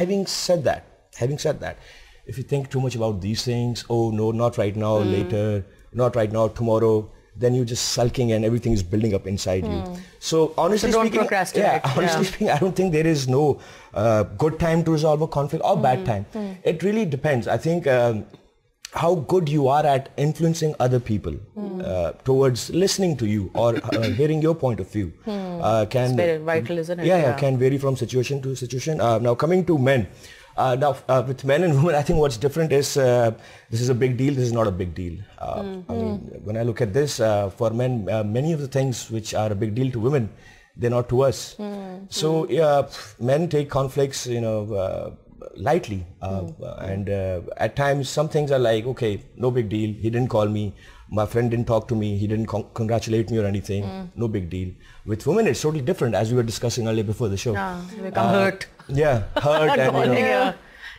Having said that, having said that, if you think too much about these things, oh no, not right now, later, not right now, tomorrow, then you're just sulking and everything is building up inside you. So honestly So speaking, Yeah, honestly yeah. speaking, I don't think there is no uh, good time to resolve a conflict or bad time. It really depends. I think um, how good you are at influencing other people uh, towards listening to you or uh, hearing your point of view uh, can very vital, isn't it? Yeah, yeah, Yeah. can vary from situation to situation. Uh, now coming to men. Uh, now, uh, with men and women, I think what's different is uh, this is a big deal. This is not a big deal. Uh, I mean, when I look at this, uh, for men, uh, many of the things which are a big deal to women, they're not to us. So, yeah, men take conflicts, you know, uh, lightly, uh, and uh, at times some things are like, okay, no big deal. He didn't call me. My friend didn't talk to me. He didn't con- congratulate me or anything. No big deal. With women, it's totally different, as we were discussing earlier before the show. Ah, you become hurt. Yeah, hurt and you know, Yeah.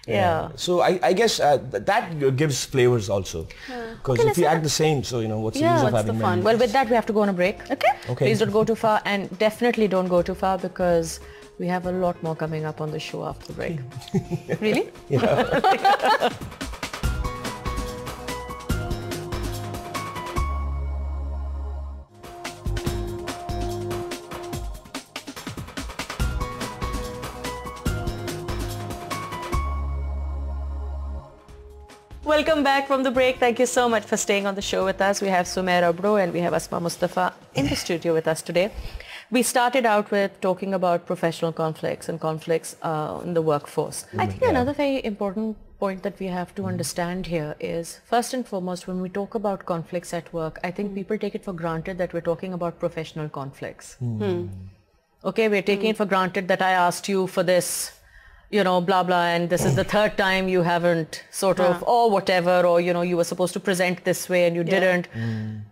yeah. So I, I guess uh, th- that gives flavors also. Because if we act the same, so you know what's Yeah, the use of what's the having fun? Well, with that, we have to go on a break. Okay. Okay. Please don't go too far, and definitely don't go too far because we have a lot more coming up on the show after break. Really? Welcome back from the break. Thank you so much for staying on the show with us. We have Sumair Abro and we have Asma Mustafa in the studio with us today. We started out with talking about professional conflicts and conflicts uh, in the workforce. I think another very important point that we have to mm. understand here is first and foremost when we talk about conflicts at work, I think mm. people take it for granted that we're talking about professional conflicts. Mm. Hmm. Okay, we're taking it for granted that I asked you for this, you know, blah blah, and this is the third time you haven't sort of, or whatever, or you know, you were supposed to present this way and you didn't.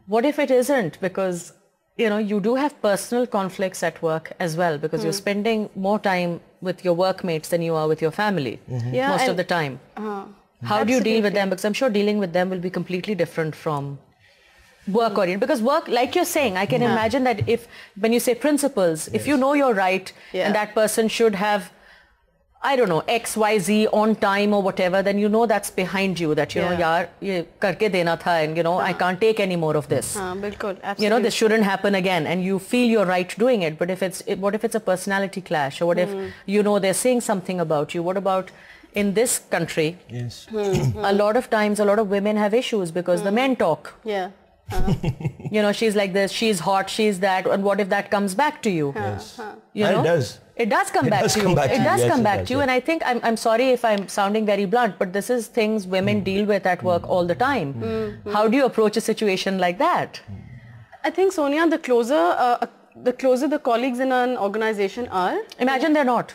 What if it isn't? Because you know, you do have personal conflicts at work as well, because you're hmm. spending more time with your workmates than you are with your family mm-hmm. Yeah, most of the time. Uh, How do you deal with them? Because I'm sure dealing with them will be completely different from work hmm. oriented. Because work, like you're saying, I can imagine that if, when you say principles, if you know you're right Yeah. and that person should have, I don't know, X, Y, Z on time or whatever, then you know that's behind you that, you yeah. know, yaar, ye karke dena tha and, you know, uh -huh. I can't take any more of this. Uh, bilkul, absolutely. You know, this shouldn't happen again and you feel you're right doing it. But if it's, what if it's a personality clash or what mm. if, hmm. you know, they're saying something about you? What about in this country? Yes. Mm a hmm. lot of times, a lot of women have issues because mm the hmm. men talk. Yeah you know she's like this she's hot she's that and what if that comes back to you? Yes. you know? it does. it does come It back does to come you. back to it you. does Yes, come it back does, to you yeah. and i think I'm, I'm sorry if i'm sounding very blunt but this is things women Hmm. deal with at work hmm. all the time. Hmm. Hmm. How do you approach a situation like that? I think Sonia, the closer, uh, uh, the closer the colleagues in an organization are, imagine they're not.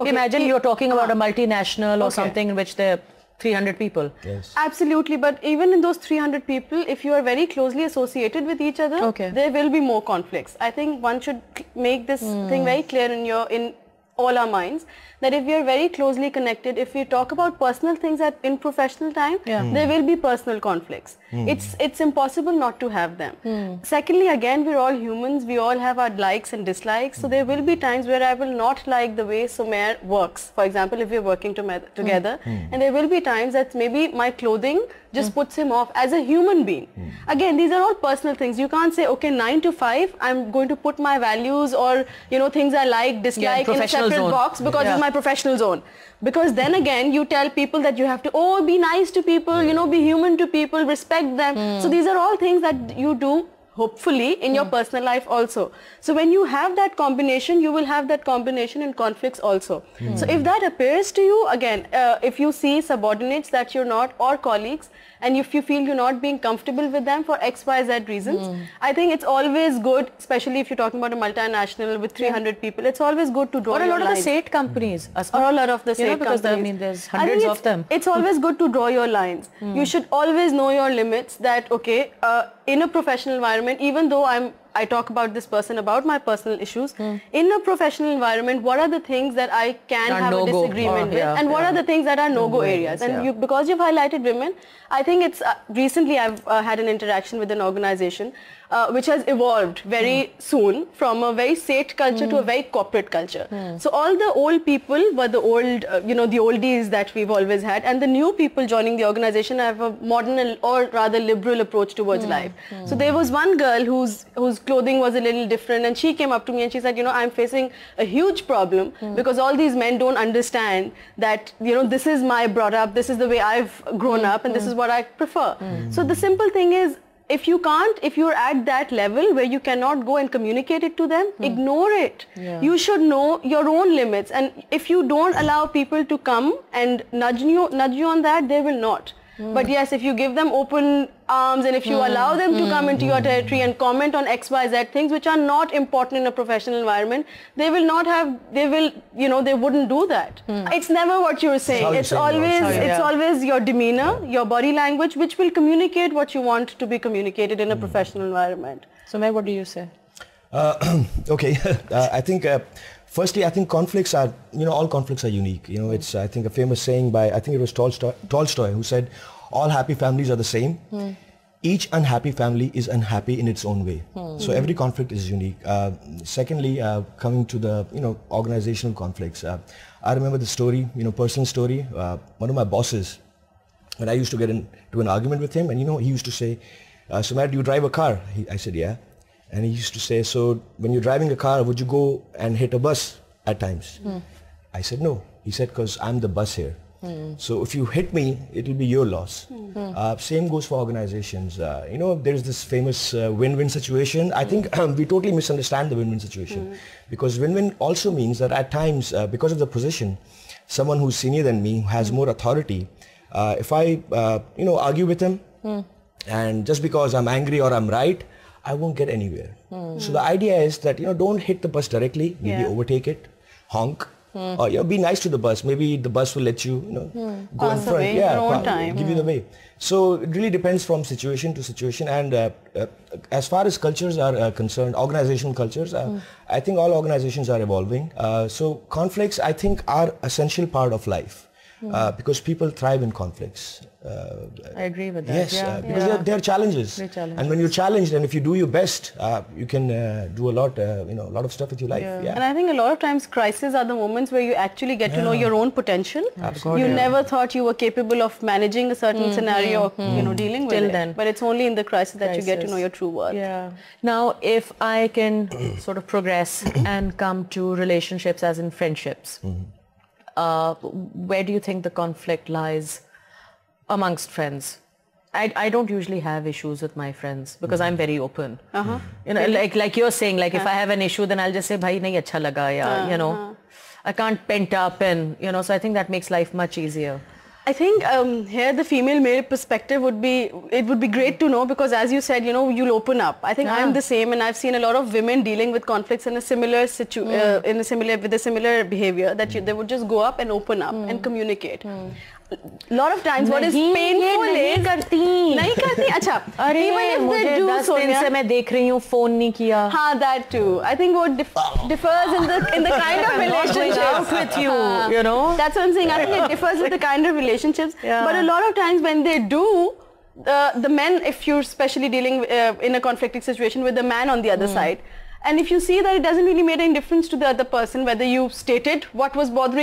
Okay, imagine you're talking about a multinational or Okay. something in which there are 300 people Yes. Absolutely, but even in those 300 people, if you are very closely associated with each other, Okay. there will be more conflicts. I think one should make this Hmm. thing very clear in your in all our minds that if we are very closely connected, if we talk about personal things at in professional time, Yeah. there hmm. will be personal conflicts. Hmm. It's it's impossible not to have them. Hmm. Secondly, again, we're all humans. We all have our likes and dislikes. So there will be times where I will not like the way Sumair works. For example, if we're working to- together, and there will be times that maybe my clothing just puts him off as a human being. Again, these are all personal things. You can't say, okay, nine to five, I'm going to put my values or you know things I like, dislike in a separate zone. box because Yeah. it's my professional zone. Because then again, you tell people that you have to, oh, be nice to people, you know, be human to people, respect them. Hmm. So these are all things that you do hopefully in your hmm. personal life also. So when you have that combination, you will have that combination in conflicts also. Hmm. So if that appears to you, again, uh, if you see subordinates that you're not or colleagues, and if you feel you're not being comfortable with them for X, Y, Z reasons, hmm. I think it's always good, especially if you're talking about a multinational with 300 people, it's always good to draw or a lot of the state companies Asma. Or a lot of the You know, state because there- I companies. mean, there's hundreds of them. It's always good to draw your lines. You should always know your limits. That okay, uh, in a professional environment, even though I'm I talk about this person about my personal issues. In a professional environment, what are the things that I can have a no-go. disagreement Oh, with, yeah, and what yeah. are the things that are no-go No-go areas? areas, And yeah. you, because you've highlighted women, I think it's uh, recently I've uh, had an interaction with an organization. Uh, which has evolved very hmm. soon from a very state culture to a hmm. very corporate culture. Hmm. So all the old people were the old, uh, you know, the oldies that we've always had, and the new people joining the organization have a modern or rather liberal approach towards life. So there was one girl whose whose clothing was a little different, and she came up to me and she said, you know, I'm facing a huge problem because all these men don't understand that you know this is my brought up, this is the way I've grown up, and this is what I prefer. So the simple thing is if you can't if you're at that level where you cannot go and communicate it to them hmm. ignore it. You should know your own limits. And if you don't allow people to come and nudge you nudge you on that they will not. Hmm. But yes if you give them open arms and if you allow them to come into your territory and comment on xyz things which are not important in a professional environment they will not have they will you know they wouldn't do that. It's never what you're saying how it's saying always also. it's Yeah. always your demeanor, your body language, which will communicate what you want to be communicated in a professional environment. So, May, what do you say? Uh, okay, uh, I think uh, firstly, I think conflicts are you know all conflicts are unique. You know, it's I think a famous saying by I think it was Tolstoy, Tolstoy who said, "All happy families are the same. Each unhappy family is unhappy in its own way. So every conflict is unique." Uh, secondly, uh, coming to the you know organizational conflicts, uh, I remember the story, you know, personal story. Uh, one of my bosses, when I used to get into an argument with him, and you know, he used to say, uh, "Sumair, do you drive a car?" He, I said, "Yeah." And he used to say, so when you're driving a car, would you go and hit a bus at times? I said, no. He said, because I'm the bus here. So if you hit me, it will be your loss. Uh, same goes for organizations. Uh, you know, there's this famous uh, win-win situation. I think we totally misunderstand the win-win situation because win-win also means that at times, uh, because of the position, someone who's senior than me, who has more authority, uh, if I, uh, you know, argue with him, and just because I'm angry or I'm right, I won't get anywhere. So the idea is that you know don't hit the bus directly, maybe Yeah. overtake it, honk, or you know be nice to the bus. Maybe the bus will let you you know go in front, yeah, pa- time. give you the way. So it really depends from situation to situation. And uh, uh, as far as cultures are uh, concerned, organizational cultures, uh, I think all organizations are evolving. Uh, so conflicts, I think, are essential part of life. Uh, because people thrive in conflicts. Uh, I agree with that. Yes, yeah. uh, because yeah. they're, they're challenges. They're challenges. And when you're challenged and if you do your best, uh, you can uh, do a lot, uh, you know, a lot of stuff with your life. Yeah. Yeah. And I think a lot of times crises are the moments where you actually get to know your own potential. Absolutely. You Yeah. never thought you were capable of managing a certain scenario or you know dealing with Till it. then. But it's only in the crisis that you get to know your true worth. Yeah. Now, if I can sort of progress and come to relationships as in friendships, uh, where do you think the conflict lies amongst friends? I, I don't usually have issues with my friends because I'm very open. Uh-huh. You know, like like you're saying, like if I have an issue, then I'll just say, "Bhai, nahi acha laga," ya, you know. I can't pent up and you know. So I think that makes life much easier. I think um, here the female-male perspective would be it would be great to know because as you said, you know, you'll open up. I think Yeah. I'm the same, and I've seen a lot of women dealing with conflicts in a similar situ uh, in a similar with a similar behavior that you, they would just go up and open up and communicate. A lot of times, what is नहीं, ये painful नहीं is करती। नहीं करती अच्छा अरे even if मुझे they do दस दिन Sonia, से मैं देख रही हूँ फोन नहीं किया हाँ, that too. I think what dif- differs in the in the kind of I'm not going relationship out with you, you know. That's what I'm saying. I think it differs with the kind of relationships. Yeah. But a lot of times when they do, uh, the men, if you're especially dealing uh, in a conflicting situation with the man on the other side, and if you see that it doesn't really make any difference to the other person whether you stated what was bothering